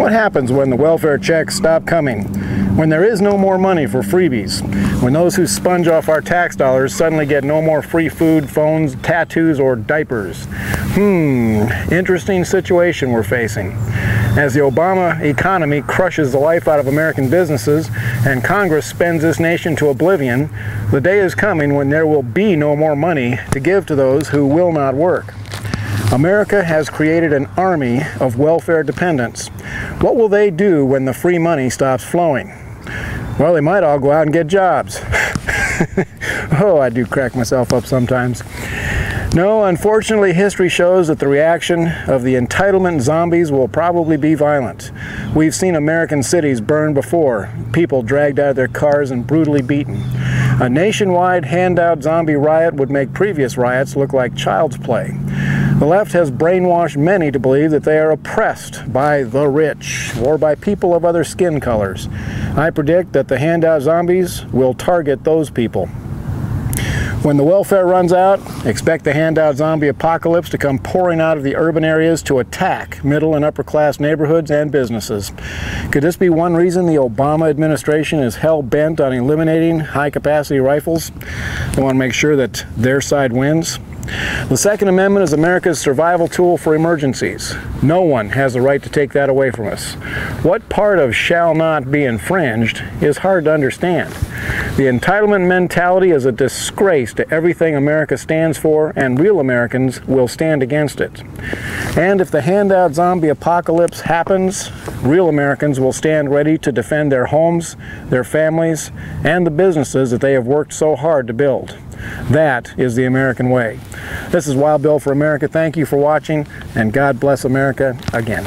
What happens when the welfare checks stop coming? When there is no more money for freebies? When those who sponge off our tax dollars suddenly get no more free food, phones, tattoos, or diapers? Hmm, interesting situation we're facing. As the Obama economy crushes the life out of American businesses and Congress spends this nation to oblivion, the day is coming when there will be no more money to give to those who will not work. America has created an army of welfare dependents. What will they do when the free money stops flowing? Well, they might all go out and get jobs. oh, I do crack myself up sometimes. No, unfortunately, history shows that the reaction of the entitlement zombies will probably be violent. We've seen American cities burned before, people dragged out of their cars and brutally beaten. A nationwide handout zombie riot would make previous riots look like child's play. The left has brainwashed many to believe that they are oppressed by the rich or by people of other skin colors. I predict that the handout zombies will target those people. When the welfare runs out, expect the handout zombie apocalypse to come pouring out of the urban areas to attack middle and upper class neighborhoods and businesses. Could this be one reason the Obama administration is hell bent on eliminating high capacity rifles? They want to make sure that their side wins. The Second Amendment is America's survival tool for emergencies. No one has the right to take that away from us. What part of shall not be infringed is hard to understand. The entitlement mentality is a disgrace to everything America stands for, and real Americans will stand against it. And if the handout zombie apocalypse happens, real Americans will stand ready to defend their homes, their families, and the businesses that they have worked so hard to build. That is the American way. This is Wild Bill for America. Thank you for watching, and God bless America again.